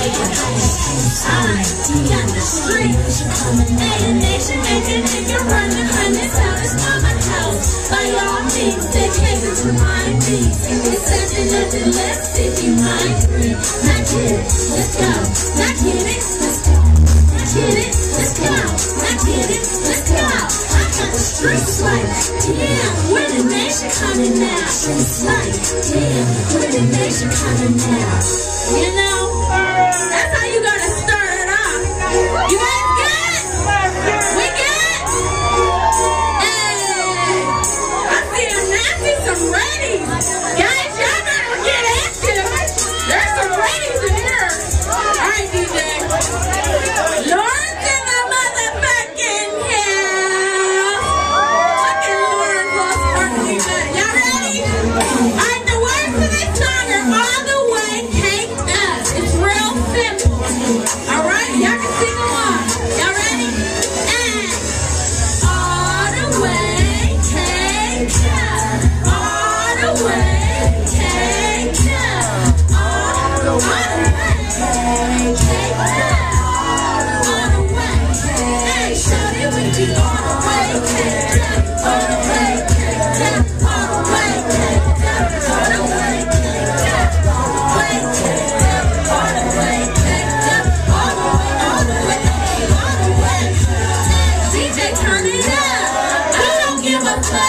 take got the streets. Made a nation, make a nigga run the hundred dollars my house. By all means, take niggas to my beat. It's nothing, nothing less if you mind free. Not kidding, let's go. Not kidding, let's go. Not kidding, let's go. Not kidding, let's go. I got the streets like, yeah, we're the nation coming now. Streets like, damn, where the nation coming now. You know.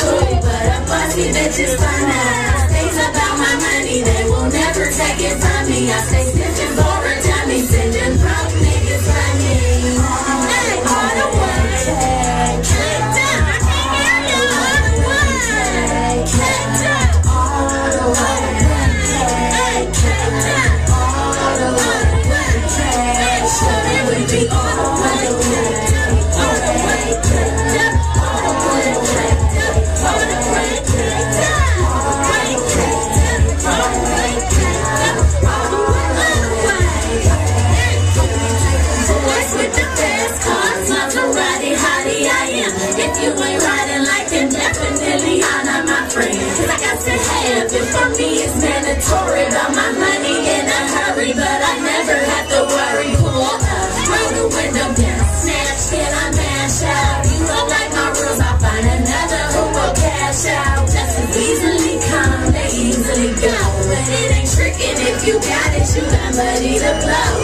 cool, but a bossy bitch is fine. Things about my money, they will never take it from me. I stay snitching for go. It ain't tricking if you got it, you got money to blow.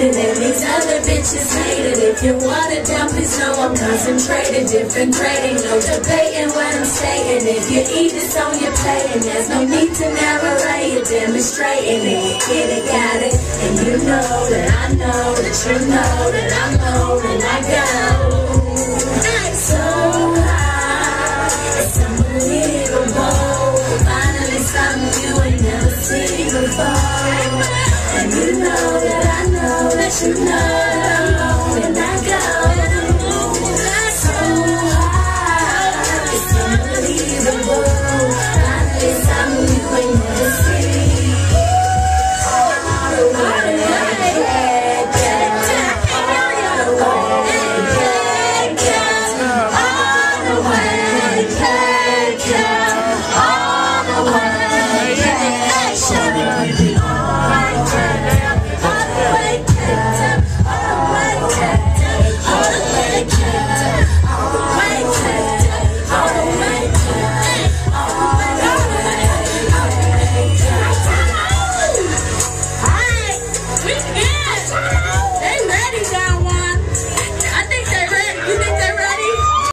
hated and these other bitches hate it. If you wanna down, please know I'm concentrated, different trading, no debating what I'm saying. If you eat this on your plate, and there's no need to narrate, you're demonstrating it, you get it, got it. And you know that I know that you know that I'm that I go.